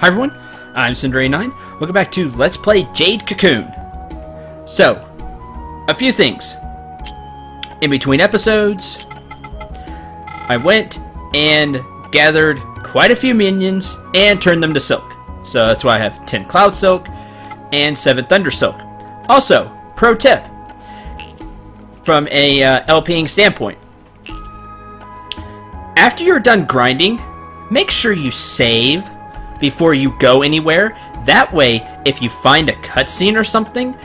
Hi everyone, I'm Cendril89. Welcome back to Let's Play Jade Cocoon. So, a few things. In between episodes, I went and gathered quite a few minions and turned them to silk. So that's why I have 10 Cloud Silk and 7 Thunder Silk. Also, pro tip, from a uh, LPing standpoint, after you're done grinding, make sure you save before you go anywhere. That way, if you find a cutscene or something,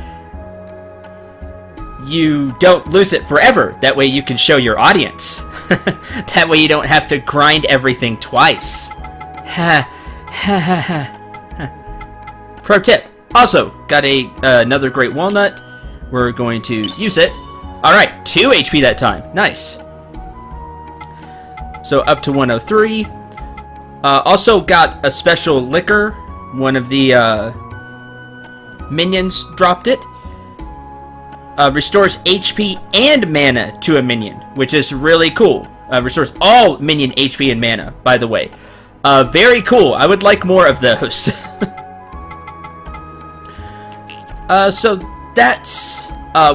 you don't lose it forever. That way you can show your audience. that way you don't have to grind everything twice. Pro tip. Also, got a uh, another great walnut. We're going to use it. Alright, 2 HP that time. Nice. So up to 103. Uh, also got a special liquor. One of the uh, minions dropped it. Uh, restores HP and mana to a minion, which is really cool. Uh, restores all minion HP and mana, by the way. Uh, very cool. I would like more of those. uh, so that's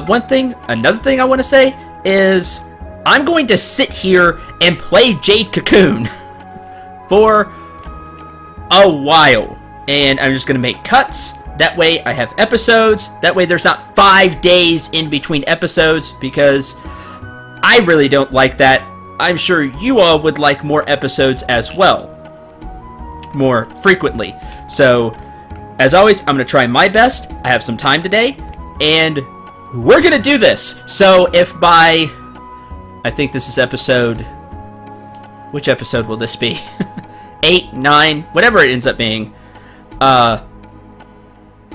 one thing. Another thing I want to say is I'm going to sit here and play Jade Cocoon for a while. And I'm just going to make cuts. That way I have episodes. That way there's not five days in between episodes because I really don't like that. I'm sure you all would like more episodes as well. More frequently. So, as always, I'm going to try my best. I have some time today. And we're going to do this. So, if by... I think this is episode... Which episode will this be? 8, 9, whatever it ends up being. Uh,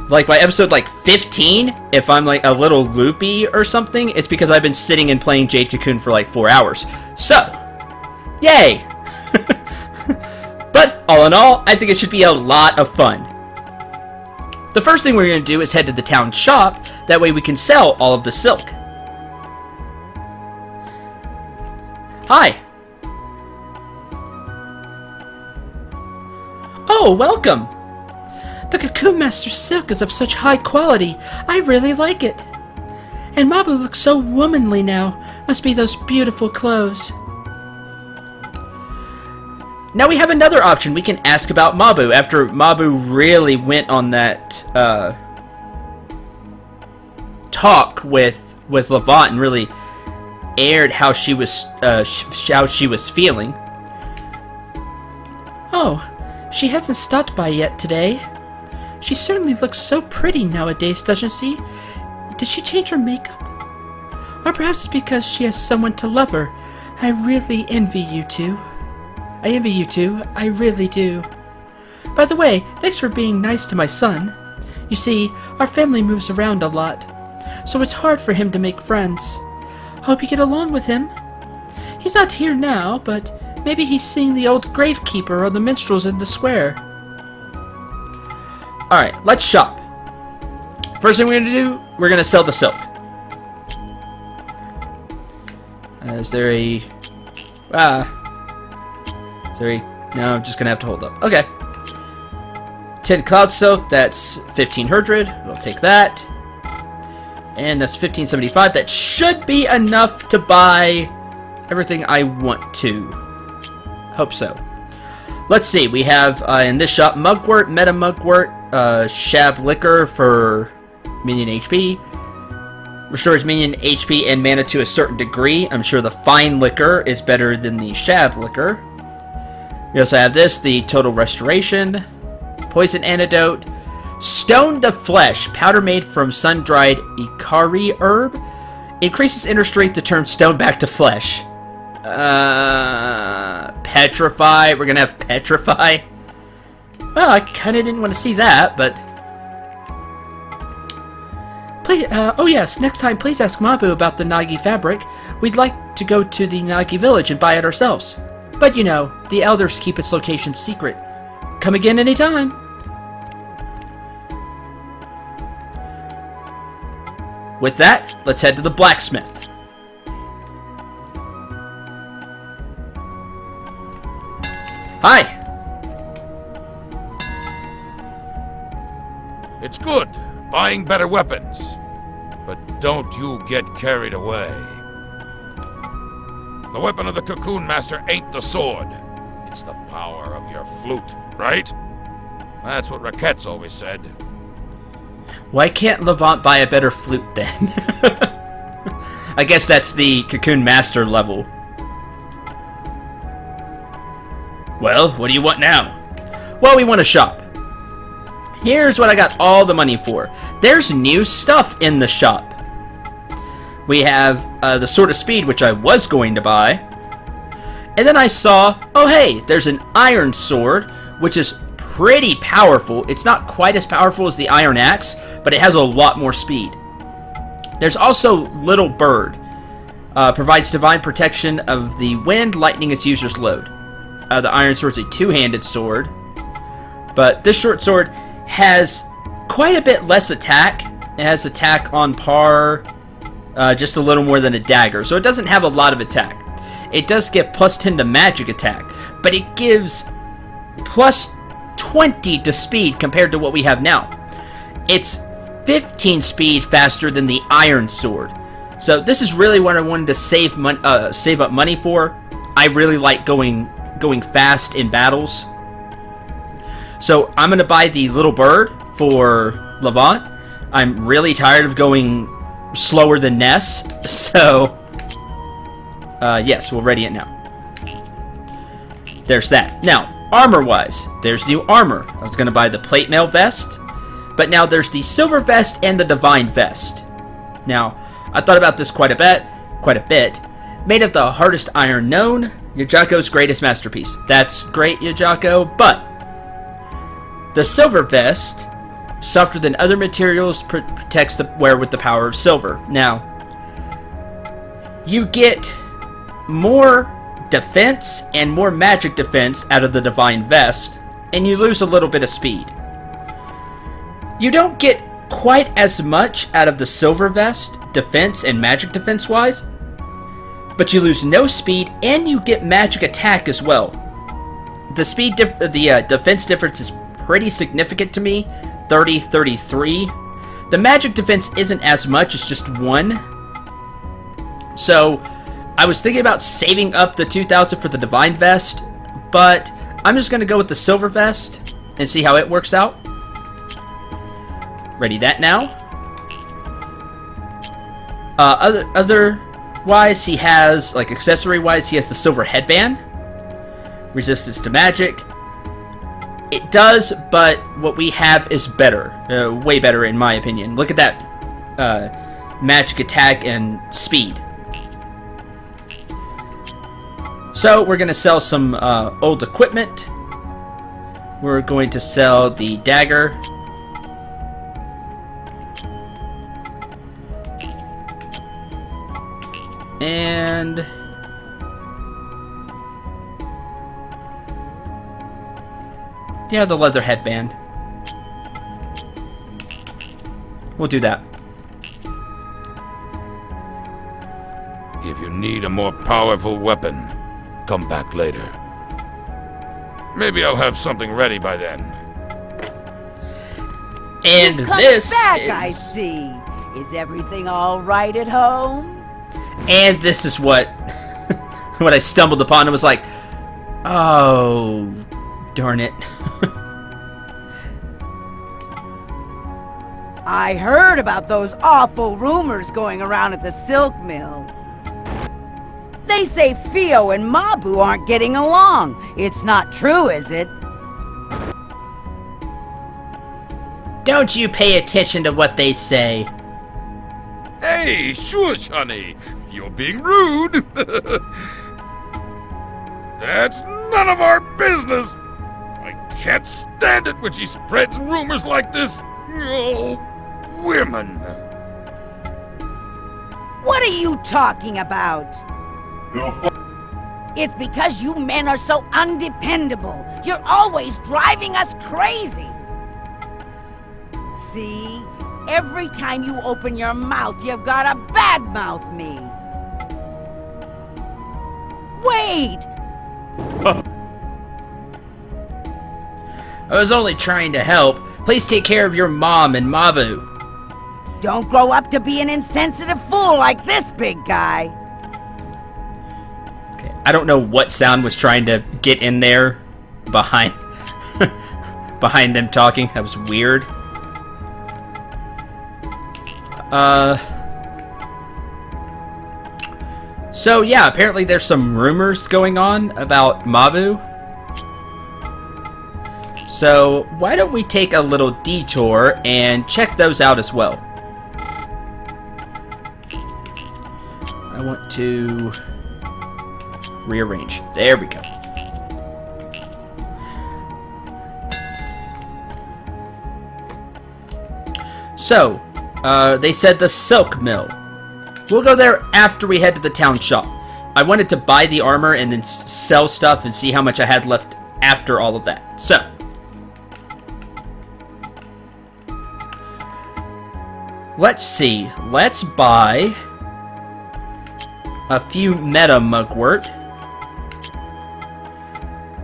like by episode like 15, if I'm like a little loopy or something, it's because I've been sitting and playing Jade Cocoon for like 4 hours. So, yay! but all in all, I think it should be a lot of fun. The first thing we're going to do is head to the town shop, that way we can sell all of the silk. Hi! Oh, welcome! The Cocoon Master silk is of such high quality. I really like it. And Mahbu looks so womanly now. Must be those beautiful clothes. Now we have another option. We can ask about Mahbu after Mahbu really went on that uh, talk with with Levant and really aired how she was uh, how she was feeling. Oh, she hasn't stopped by yet today. She certainly looks so pretty nowadays, doesn't she? Did she change her makeup? Or perhaps it's because she has someone to love her. I really envy you two. I envy you two. I really do. By the way, thanks for being nice to my son. You see, our family moves around a lot, so it's hard for him to make friends. Hope you get along with him. He's not here now, but maybe he's seeing the old gravekeeper or the minstrels in the square. Alright, let's shop. First thing we're going to do, we're going to sell the silk. Uh, is there a... Ah. Is there a... No, I'm just going to have to hold up. Okay. 10 cloud silk, that's 1500. We'll take that. And that's 1575. That should be enough to buy everything I want to. Hope so. Let's see. We have uh, in this shop Mugwort, Meta Mugwort, uh, Shab Liquor for minion HP. Restores minion HP and mana to a certain degree. I'm sure the Fine Liquor is better than the Shab Liquor. We also have this, the Total Restoration, Poison Antidote, Stone the Flesh, powder made from sun-dried Ikari herb. Increases inner strength to turn stone back to flesh. Uh, Petrify. We're gonna have Petrify. Well, I kind of didn't want to see that, but... Please, uh, oh yes, next time please ask Mahbu about the Nagi fabric. We'd like to go to the Nagi village and buy it ourselves. But you know, the elders keep its location secret. Come again anytime. With that, let's head to the blacksmith. Hi! It's good, buying better weapons. But don't you get carried away. The weapon of the Cocoon Master ain't the sword. It's the power of your flute, right? That's what Raquette's always said. Why can't Levant buy a better flute then? I guess that's the Cocoon Master level. Well, what do you want now? Well, we want to shop. Here's what I got all the money for. There's new stuff in the shop. We have uh, the Sword of Speed, which I was going to buy. And then I saw, oh hey, there's an Iron Sword, which is pretty powerful. It's not quite as powerful as the Iron Axe, but it has a lot more speed. There's also Little Bird. Uh, provides divine protection of the wind, lightning its user's load. Uh, the Iron Sword is a two-handed sword. But this short sword has quite a bit less attack. It has attack on par, uh, just a little more than a dagger. So it doesn't have a lot of attack. It does get plus 10 to magic attack, but it gives plus 20 to speed compared to what we have now. It's 15 speed faster than the Iron Sword. So this is really what I wanted to save mon uh, save up money for. I really like going going fast in battles. So I'm going to buy the Little Bird for Levant. I'm really tired of going slower than Ness, so uh, yes, we'll ready it now. There's that. Now, armor-wise, there's new armor. I was going to buy the plate mail vest, but now there's the silver vest and the divine vest. Now, I thought about this quite a bit, quite a bit. Made of the hardest iron known, Yajako's greatest masterpiece. That's great, Yajako, but the silver vest, softer than other materials, protects the wearer with the power of silver. Now, you get more defense and more magic defense out of the divine vest, and you lose a little bit of speed. You don't get quite as much out of the silver vest, defense and magic defense wise, but you lose no speed and you get magic attack as well. The speed, the uh, defense difference is pretty significant to me, 30, 33. The magic defense isn't as much, it's just one. So, I was thinking about saving up the 2000 for the Divine Vest, but I'm just going to go with the Silver Vest and see how it works out. Ready that now. Uh, other, otherwise, he has, like accessory-wise, he has the Silver Headband. Resistance to magic. It does, but what we have is better. Uh, way better, in my opinion. Look at that uh, magic attack and speed. So we're going to sell some uh, old equipment. We're going to sell the dagger. And... Yeah, the leather headband. We'll do that. If you need a more powerful weapon, Come back later. Maybe I'll have something ready by then. And you this back, is... I see. Is everything all right at home? And this is what what I stumbled upon and was like, oh, darn it. I heard about those awful rumors going around at the silk mill. They say Fio and Mahbu aren't getting along. It's not true, is it? Don't you pay attention to what they say. Hey, shush, honey. You're being rude. That's none of our business. I can't stand it when she spreads rumors like this. Oh, women. What are you talking about? It's because you men are so undependable. You're always driving us crazy. See? Every time you open your mouth, you've got to badmouth me. Wait! I was only trying to help, Please take care of your mom and Mahbu. Don't grow up to be an insensitive fool like this big guy. Okay, I don't know what sound was trying to get in there behind behind them talking. That was weird. Uh So yeah, apparently there's some rumors going on about Mahbu. So why don't we take a little detour and check those out as well. I want to rearrange. There we go. So, uh, they said the silk mill. We'll go there after we head to the town shop. I wanted to buy the armor and then sell stuff and see how much I had left after all of that. So, let's see. Let's buy a few meta mugwort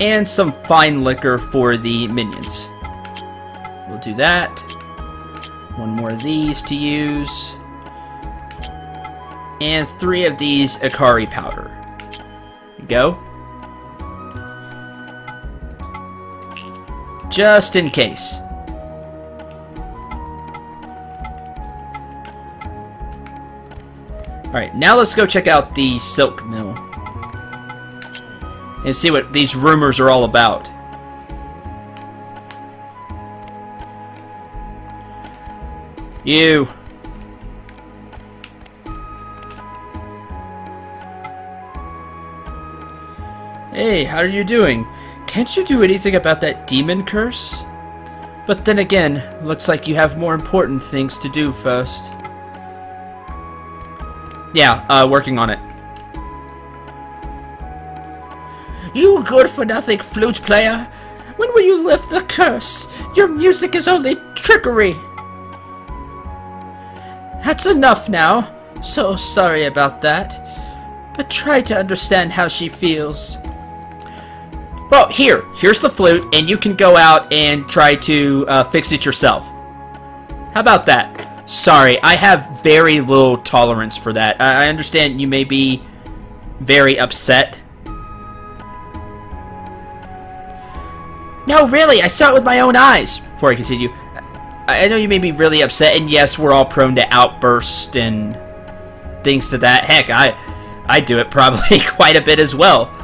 and some fine liquor for the minions. We'll do that. One more of these to use. And three of these Akari powder. go. Just in case. Alright, now let's go check out the Silk Mill. And see what these rumors are all about. You. Hey, how are you doing? Can't you do anything about that demon curse? But then again, looks like you have more important things to do first. Yeah, uh, working on it. You good-for-nothing flute player! When will you lift the curse? Your music is only trickery! That's enough now. So sorry about that. But try to understand how she feels. Well, here. Here's the flute, and you can go out and try to uh, fix it yourself. How about that? Sorry, I have very little tolerance for that. I, I understand you may be very upset. No, really, I saw it with my own eyes. Before I continue, I know you may be really upset, and yes, we're all prone to outbursts and things to that. Heck, I I do it probably quite a bit as well.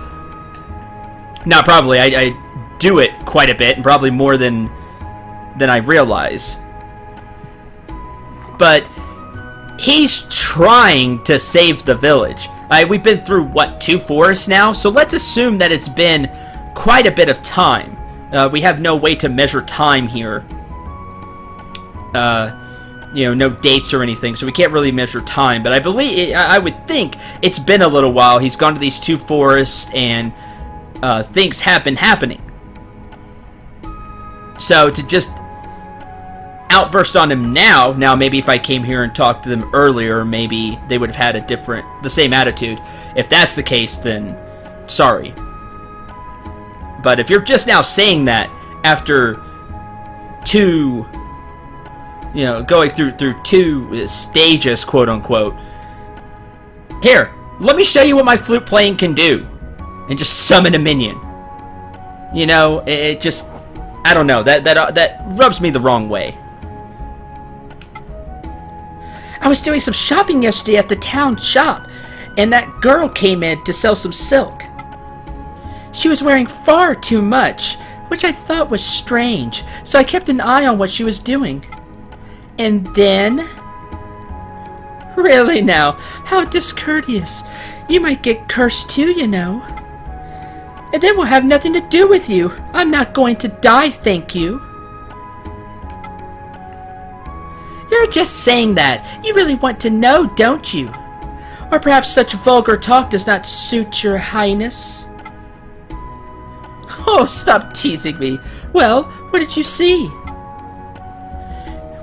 Not probably, I, I do it quite a bit, and probably more than than I realize. But he's trying to save the village. Right, we've been through, what, two forests now? So let's assume that it's been quite a bit of time. Uh, we have no way to measure time here uh, you know, no dates or anything, so we can't really measure time. But I believe, I would think it's been a little while. He's gone to these two forests, and uh, things have been happening. So to just outburst on him now, now maybe if I came here and talked to them earlier, maybe they would have had a different, the same attitude. If that's the case, then sorry. But if you're just now saying that after two you know, going through through two stages, quote unquote. Here, let me show you what my flute playing can do, and just summon a minion. You know, it, it just, I don't know, that that uh, that rubs me the wrong way. I was doing some shopping yesterday at the town shop, and that girl came in to sell some silk. She was wearing far too much, which I thought was strange, so I kept an eye on what she was doing. And then... Really now, how discourteous. You might get cursed too, you know. And then we'll have nothing to do with you. I'm not going to die, thank you. You're just saying that. You really want to know, don't you? Or perhaps such vulgar talk does not suit your highness? Oh, stop teasing me. Well, what did you see?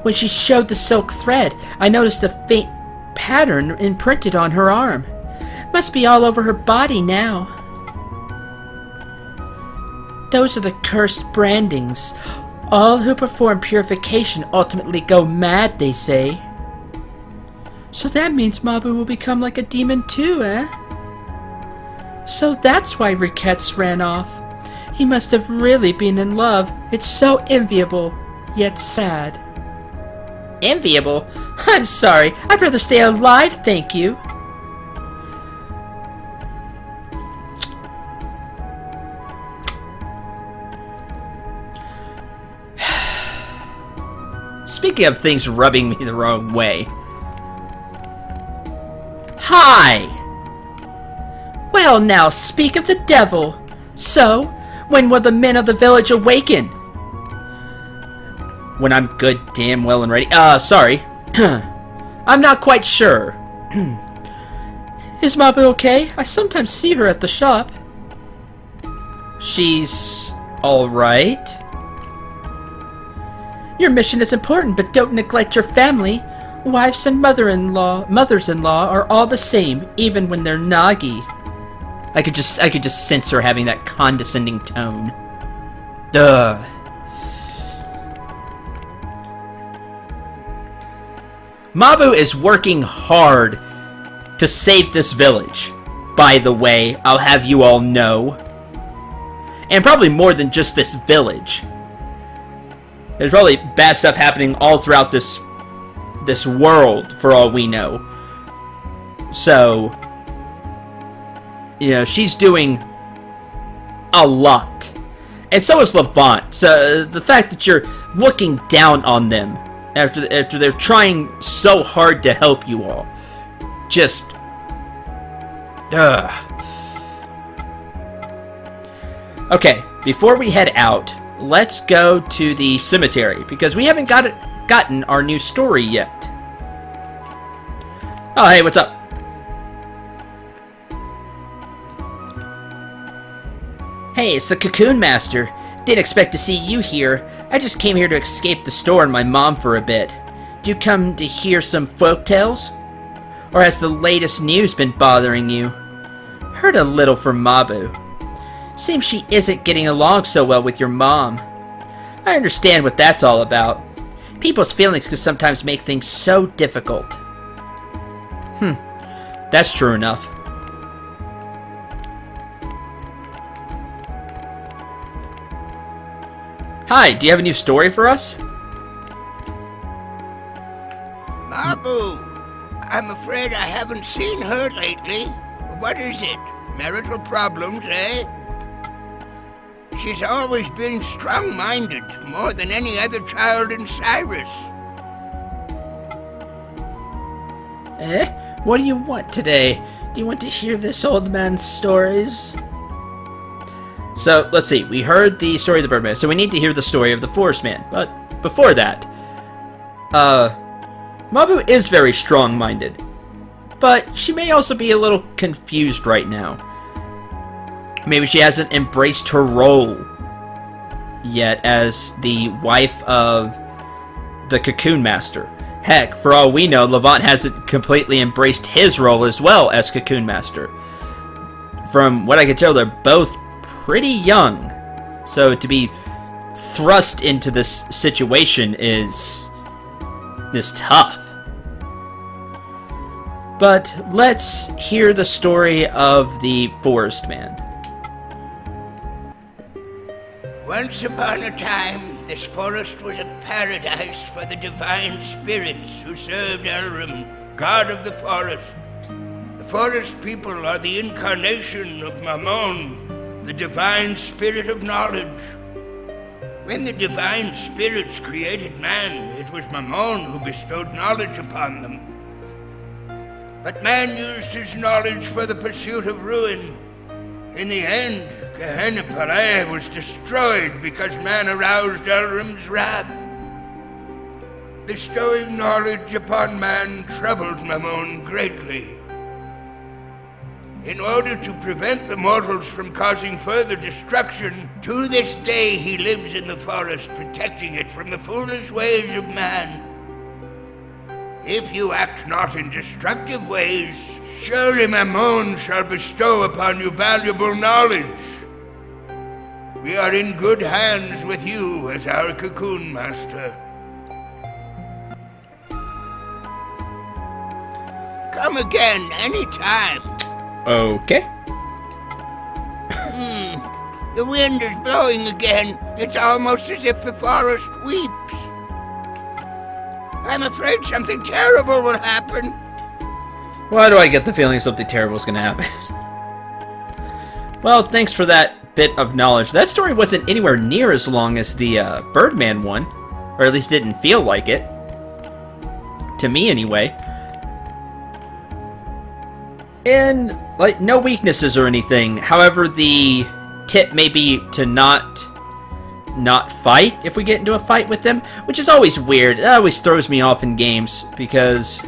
When she showed the silk thread, I noticed a faint pattern imprinted on her arm. Must be all over her body now. Those are the cursed brandings. All who perform purification ultimately go mad, they say. So that means Mahbu will become like a demon too, eh? So that's why Riketz ran off. He must have really been in love. It's so enviable, yet sad. Enviable? I'm sorry. I'd rather stay alive, thank you. Speaking of things rubbing me the wrong way. Hi! Well now, speak of the devil. So, when will the men of the village awaken? When I'm good, damn well and ready. Uh, sorry. I'm not quite sure. Is Mahbu okay? I sometimes see her at the shop. She's alright. Your mission is important, but don't neglect your family. Wives and mother-in-law, mothers-in-law are all the same, even when they're naggy. I could just, I could just sense her having that condescending tone. Duh. Mahbu is working hard to save this village. By the way, I'll have you all know. And probably more than just this village. There's probably bad stuff happening all throughout this this world, for all we know. So, you know, she's doing a lot. And so is Levant. So the fact that you're looking down on them after after they're trying so hard to help you all, just, ugh. Okay, before we head out, let's go to the cemetery because we haven't got it, gotten our new story yet. Oh, hey, what's up? Hey, it's the Cocoon Master. Didn't expect to see you here. I just came here to escape the store and my mom for a bit. Do you come to hear some folk tales? Or has the latest news been bothering you? Heard a little from Mahbu. Seems she isn't getting along so well with your mom. I understand what that's all about. People's feelings can sometimes make things so difficult. Hmm, that's true enough. Hi, do you have a new story for us? Mahbu, I'm afraid I haven't seen her lately. What is it? Marital problems, eh? She's always been strong-minded, more than any other child in Syrus. Eh? What do you want today? Do you want to hear this old man's stories? So, let's see. We heard the story of the Birdman, so we need to hear the story of the Forest Man. But before that, uh, Mahbu is very strong-minded. But she may also be a little confused right now. Maybe she hasn't embraced her role yet as the wife of the Cocoon Master. Heck, for all we know, Levant hasn't completely embraced his role as well as Cocoon Master. From what I can tell, they're both pretty young. So to be thrust into this situation is is tough. But let's hear the story of the Forest Man. Once upon a time, this forest was a paradise for the divine spirits who served Elrim, god of the forest. The forest people are the incarnation of Mammon, the divine spirit of knowledge. When the divine spirits created man, it was Mammon who bestowed knowledge upon them. But man used his knowledge for the pursuit of ruin. In the end, Gehenna was destroyed because man aroused Elrim's wrath. Bestowing knowledge upon man troubled Mammon greatly. In order to prevent the mortals from causing further destruction, to this day he lives in the forest, protecting it from the foolish ways of man. If you act not in destructive ways, surely Mammon shall bestow upon you valuable knowledge. We are in good hands with you as our cocoon master. Come again anytime. Okay. Hmm. The wind is blowing again. It's almost as if the forest weeps. I'm afraid something terrible will happen. Why do I get the feeling something terrible is going to happen? well, thanks for that bit of knowledge. That story wasn't anywhere near as long as the uh, Birdman one, or at least didn't feel like it. To me, anyway. And, like, no weaknesses or anything. However, the tip may be to not not fight if we get into a fight with them, which is always weird. It always throws me off in games because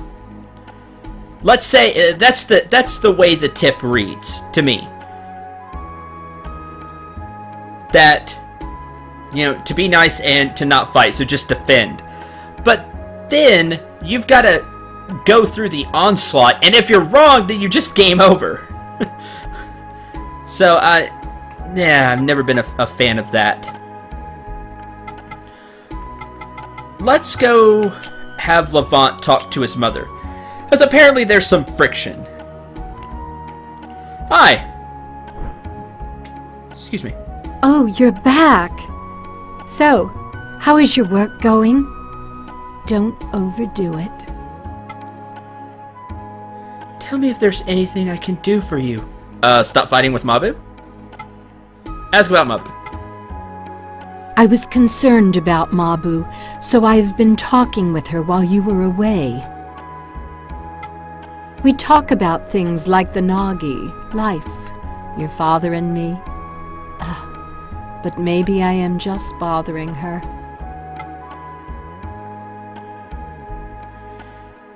let's say uh, that's the that's the way the tip reads to me. That you know, to be nice and to not fight, so just defend. But then you've got to go through the onslaught, and if you're wrong, then you just game over. so I, yeah, I've never been a, a fan of that. Let's go have Levant talk to his mother, as apparently there's some friction. Hi. Excuse me. Oh, you're back. So, how is your work going? Don't overdo it. Tell me if there's anything I can do for you. Uh, stop fighting with Mahbu? Ask about Mahbu. I was concerned about Mahbu, so I've been talking with her while you were away. We talk about things like the Nagi, life, your father and me. Ah, but maybe I am just bothering her.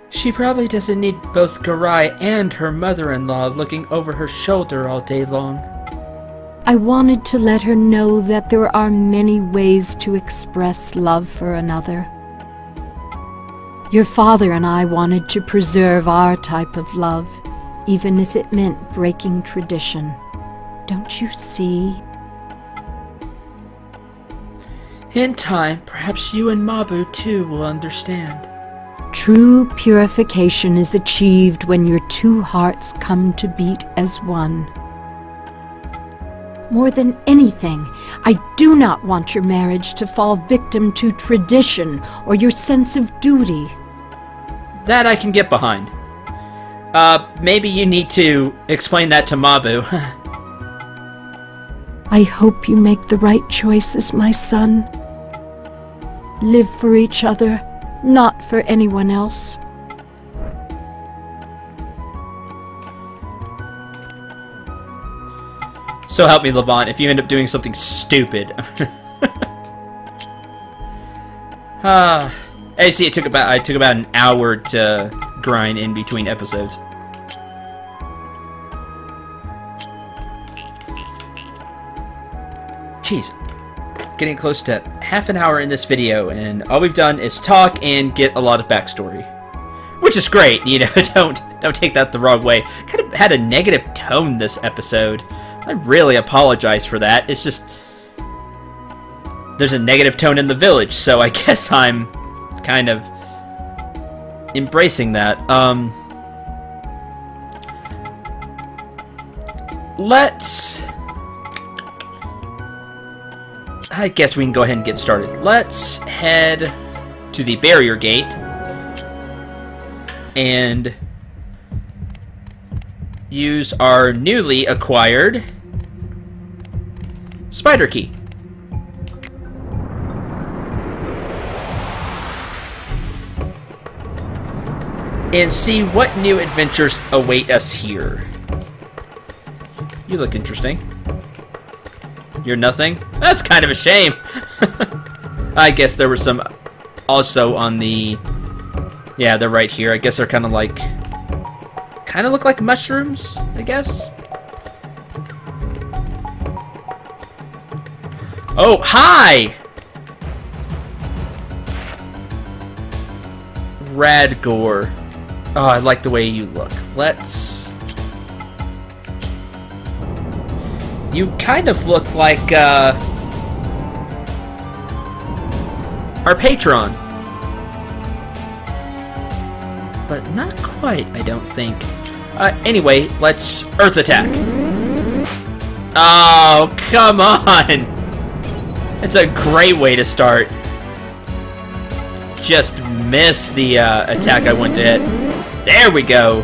She probably doesn't need both Garai and her mother-in-law looking over her shoulder all day long. I wanted to let her know that there are many ways to express love for another. Your father and I wanted to preserve our type of love, even if it meant breaking tradition. Don't you see? In time, perhaps you and Mahbu too will understand. True purification is achieved when your two hearts come to beat as one. More than anything, I do not want your marriage to fall victim to tradition or your sense of duty. That I can get behind. Uh, maybe you need to explain that to Mahbu. I hope you make the right choices, my son. Live for each other, not for anyone else. So help me, Levant, if you end up doing something stupid. Ah, I see. It took about I took about an hour to grind in between episodes. Jeez, getting close to half an hour in this video, and all we've done is talk and get a lot of backstory, which is great. You know, don't don't take that the wrong way. Kind of had a negative tone this episode. I really apologize for that. It's just there's a negative tone in the village, so I guess I'm kind of embracing that. Um, let's. I guess we can go ahead and get started. Let's head to the barrier gate and use our newly acquired spider key. And see what new adventures await us here. You look interesting. You're nothing? That's kind of a shame. I guess there were some also on the... Yeah, they're right here. I guess they're kind of like kind of look like mushrooms, I guess. Oh, hi! Rad gore. Oh, I like the way you look. Let's... You kind of look like, uh... Our patron. But not quite, I don't think. Uh, anyway, let's Earth Attack. Oh, come on! It's a great way to start. Just miss the uh, attack I went to hit. There we go.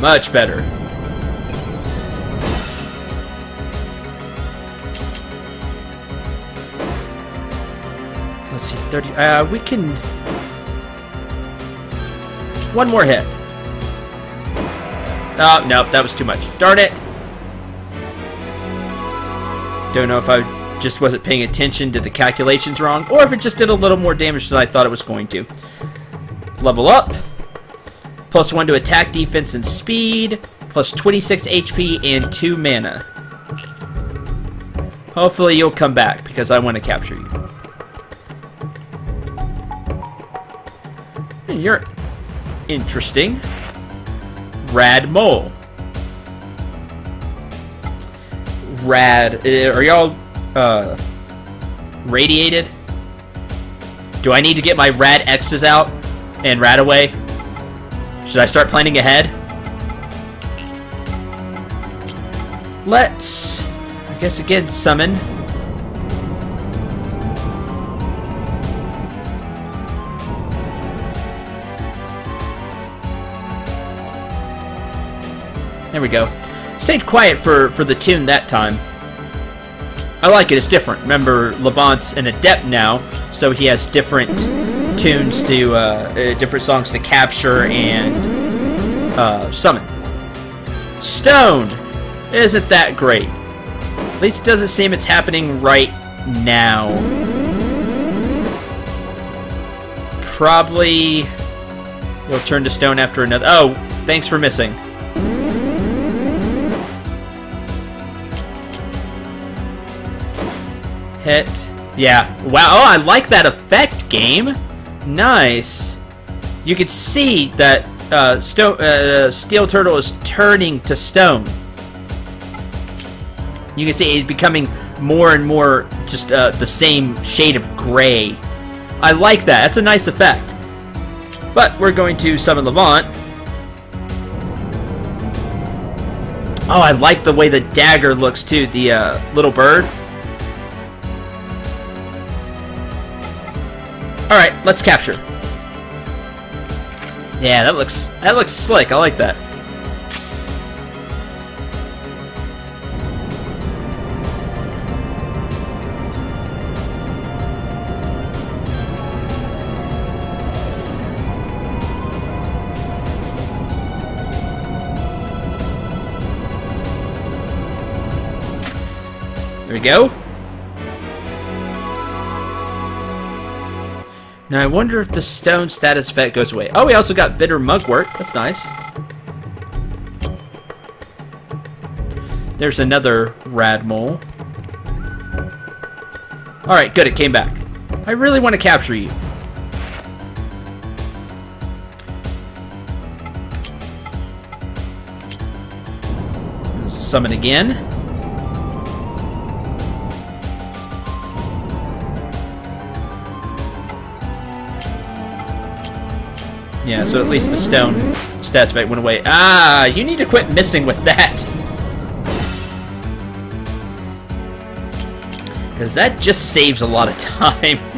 Much better. Let's see, 30. Uh, we can. One more hit. Oh, nope, that was too much. Darn it. Don't know if I just wasn't paying attention to the calculations wrong, or if it just did a little more damage than I thought it was going to. Level up. Plus 1 to attack, defense, and speed. Plus 26 HP and 2 mana. Hopefully you'll come back, because I want to capture you. You're interesting. Rad Mole. Rad. uh, Are y'all uh, radiated? Do I need to get my Rad X's out and Rad away? Should I start planning ahead? Let's, I guess again, summon. There we go. Stayed quiet for, for the tune that time. I like it, it's different. Remember, Levant's an adept now, so he has different tunes to, uh, uh, different songs to capture and uh, summon. Stoned! Isn't that great? At least it doesn't seem it's happening right now. Probably you'll turn to stone after another. Oh, thanks for missing. Hit. Yeah. Wow. Oh, I like that effect, game. Nice. You can see that uh, uh, Steel Turtle is turning to stone. You can see it's becoming more and more just uh, the same shade of gray. I like that. That's a nice effect. But we're going to summon Levant. Oh, I like the way the dagger looks too. The uh, little bird. All right, let's capture. Yeah, that looks that looks slick. I like that. There we go. Now I wonder if the stone status effect goes away. Oh, we also got bitter mugwort. That's nice. There's another rad mole. Alright, good, it came back. I really want to capture you. Summon again. Yeah, so at least the stone stats effect went away. Ah, you need to quit missing with that. Because that just saves a lot of time.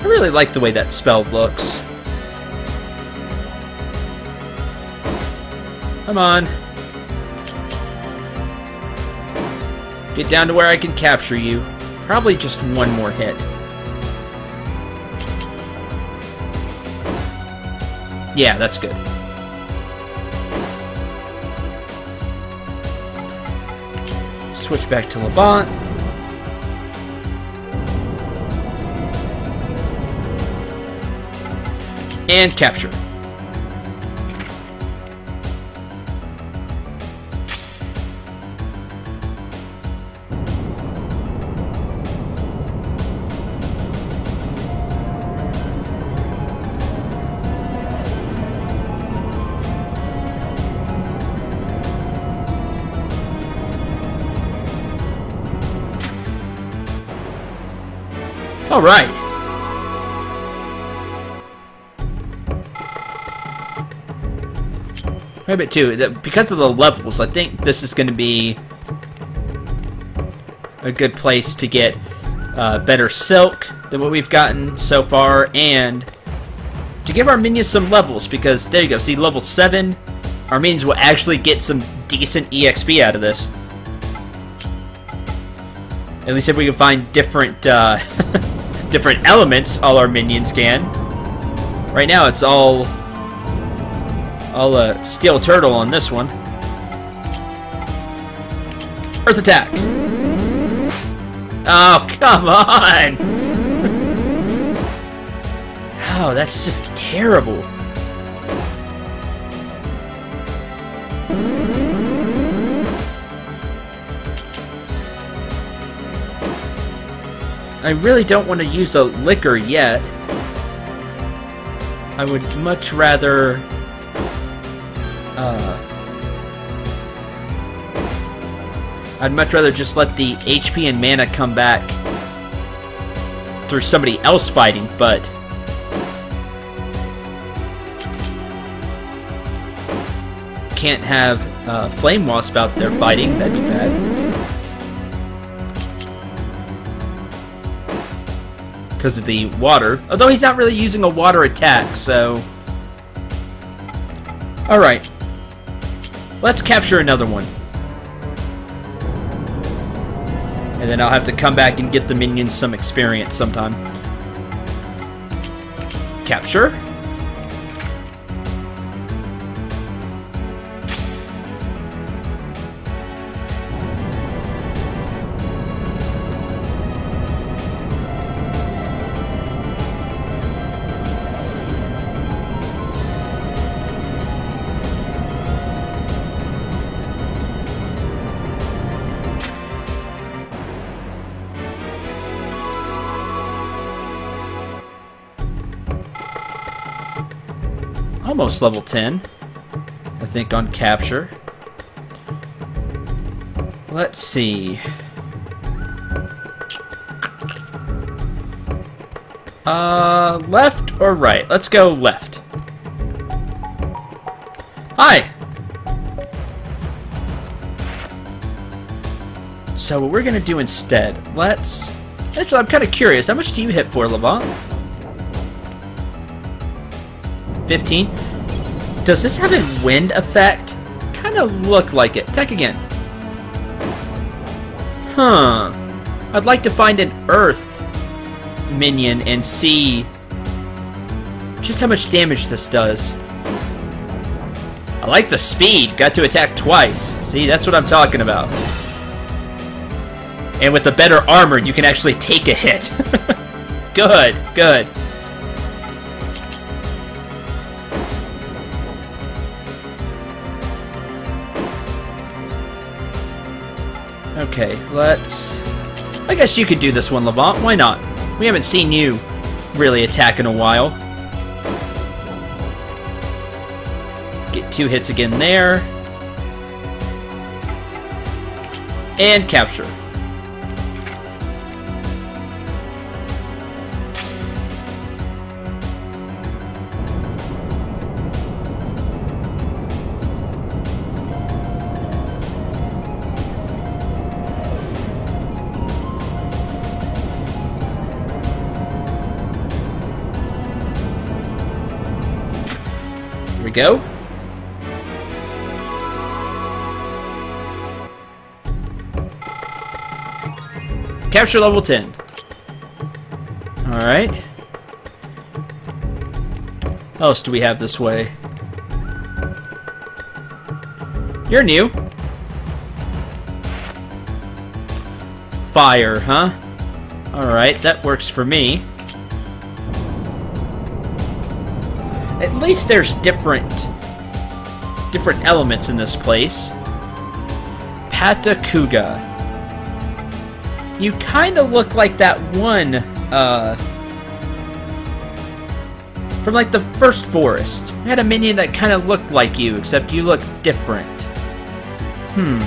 I really like the way that spell looks. Come on. Get down to where I can capture you. Probably just one more hit. Yeah, that's good. Switch back to Levant. And capture. Bit too, because of the levels, I think this is going to be a good place to get uh, better silk than what we've gotten so far, and to give our minions some levels, because there you go, see level 7, our minions will actually get some decent EXP out of this. At least if we can find different, uh, different elements, all our minions can. Right now it's all, all uh, steel turtle on this one. Earth attack! Oh, come on! oh, that's just terrible. I really don't want to use a liquor yet. I would much rather... Uh, I'd much rather just let the HP and mana come back through somebody else fighting, but... Can't have uh, Flame Wasp out there fighting, that'd be bad. Because of the water. Although he's not really using a water attack, so... Alright. Let's capture another one. And then I'll have to come back and get the minions some experience sometime. Capture. Almost level 10. I think on capture. Let's see. Uh, left or right? Let's go left. Hi! So what we're gonna do instead, let's... Actually, I'm kind of curious. How much do you hit for, Levant? 15. Does this have a wind effect? Kind of look like it. Tech again. Huh. I'd like to find an earth minion and see just how much damage this does. I like the speed. Got to attack twice. See, that's what I'm talking about. And with the better armor, you can actually take a hit. good, good. Okay, let's... I guess you could do this one, Levant. Why not? We haven't seen you really attack in a while. Get two hits again there. And capture. Go. Capture level 10. Alright. What else do we have this way? You're new. Fire, huh? Alright, that works for me. Least there's different different elements in this place. Patakuga. You kind of look like that one uh from like the first forest. You had a minion that kind of looked like you, except you look different. Hmm.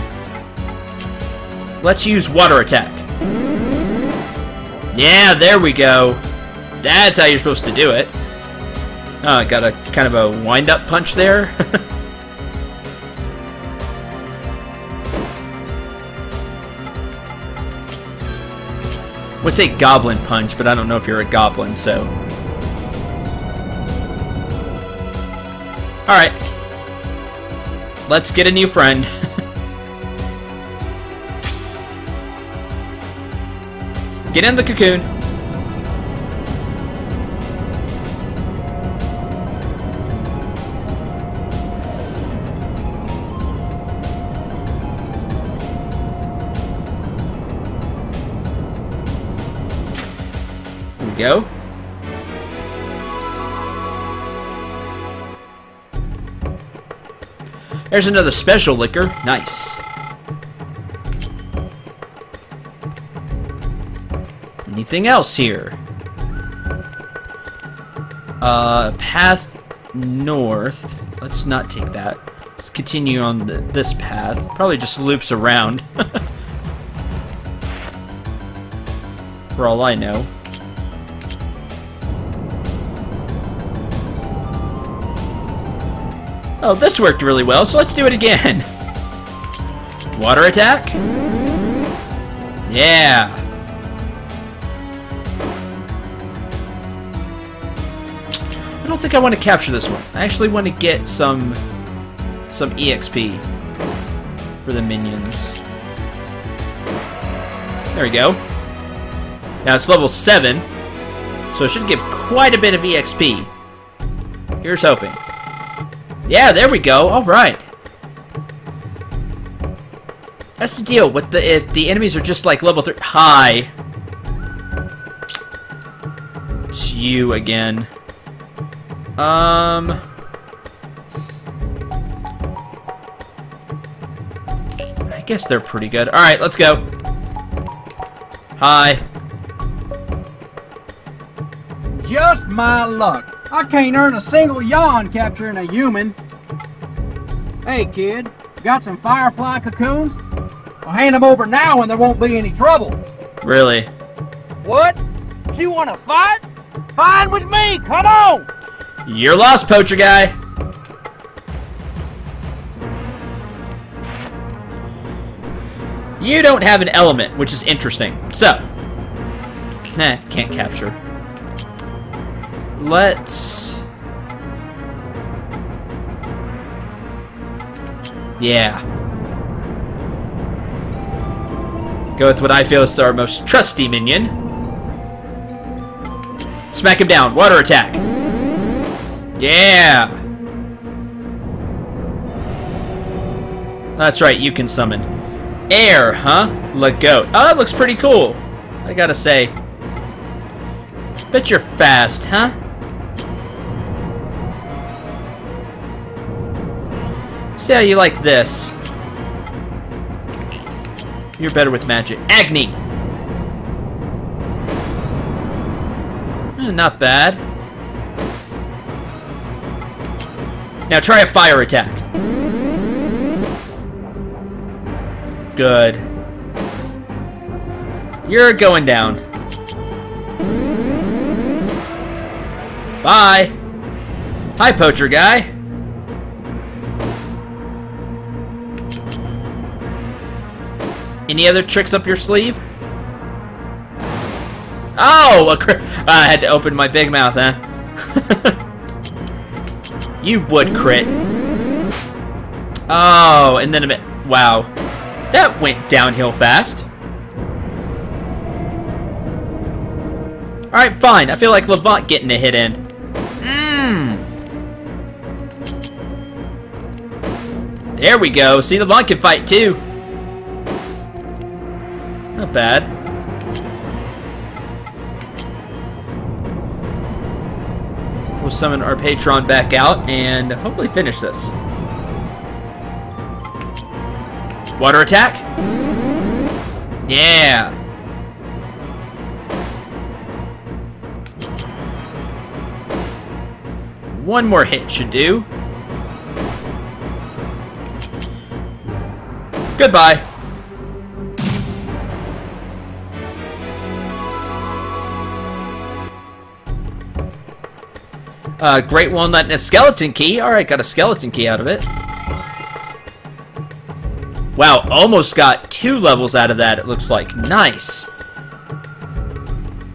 Let's use water attack. Yeah, there we go. That's how you're supposed to do it. I got a kind of a wind-up punch there. would say goblin punch, but I don't know if you're a goblin, so. Alright. Let's get a new friend. get in the cocoon. Go. There's another special liquor. Nice. Anything else here? Uh, path north. Let's not take that. Let's continue on the, this path. Probably just loops around. For all I know. Oh, this worked really well, so let's do it again. Water attack? Yeah. I don't think I want to capture this one. I actually want to get some some EXP for the minions. There we go. Now it's level 7, so it should give quite a bit of EXP. Here's hoping. Yeah, there we go. All right. That's the deal. With the if the enemies are just like level three. Hi. It's you again. Um. I guess they're pretty good. All right, let's go. Hi. Just my luck. I can't earn a single yawn capturing a human. Hey, kid, got some firefly cocoons? I'll hand them over now and there won't be any trouble. Really? What? You want to fight? Fine with me, come on! You're lost, poacher guy. You don't have an element, which is interesting. So, nah, can't capture. Let's... Yeah. Go with what I feel is our most trusty minion. Smack him down. Water attack. Yeah. That's right, you can summon. Air, huh? Lagoat. Oh, that looks pretty cool. I gotta say. Bet you're fast, huh? See how you like this. You're better with magic. Agni! Eh, not bad. Now try a fire attack. Good. You're going down. Bye. Hi, poacher guy. Any other tricks up your sleeve? Oh, I had to open my big mouth, huh? you would crit. Oh, and then a bit. Wow. That went downhill fast. Alright, fine. I feel like Levant getting a hit in. Mmm. There we go. See, Levant can fight too. Not bad. We'll summon our patron back out and hopefully finish this. Water attack? Yeah. One more hit should do. Goodbye. Uh, Great Walnut and a skeleton key. Alright, got a skeleton key out of it. Wow, almost got two levels out of that, it looks like. Nice.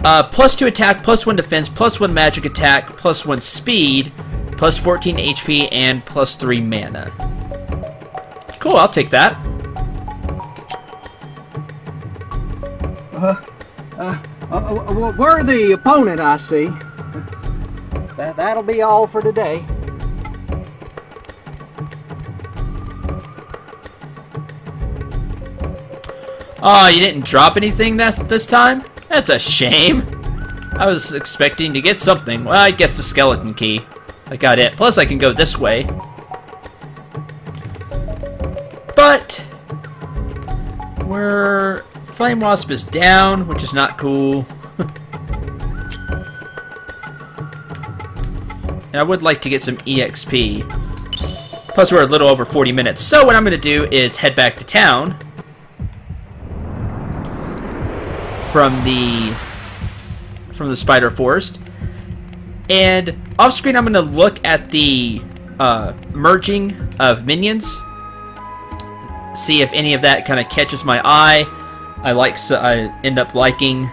Uh, plus 2 attack, plus 1 defense, plus 1 magic attack, plus 1 speed, plus 14 HP, and plus 3 mana. Cool, I'll take that. Uh, uh, uh, we're the opponent, I see. That, that'll be all for today. Oh, you didn't drop anything this, this time? That's a shame. I was expecting to get something. Well, I guess the skeleton key. I got it. Plus, I can go this way. But... We're... Flame Wasp is down, which is not cool. And I would like to get some EXP. Plus, we're a little over 40 minutes. So what I'm going to do is head back to town. From the... From the Spider Forest. And off screen, I'm going to look at the uh, merging of minions. See if any of that kind of catches my eye. I like. So I end up liking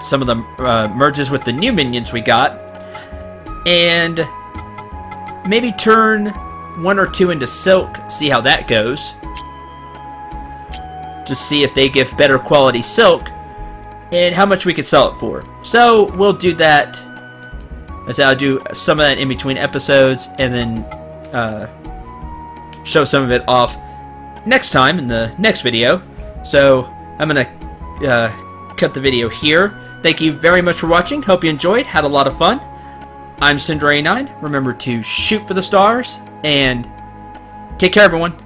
some of the uh, merges with the new minions we got and maybe turn one or two into silk, see how that goes. To see if they give better quality silk and how much we could sell it for. So we'll do that. As I'll do some of that in between episodes and then uh, show some of it off next time in the next video. So I'm going to uh, cut the video here. Thank you very much for watching. Hope you enjoyed. Had a lot of fun. I'm Cendril89. Remember to shoot for the stars and take care, everyone.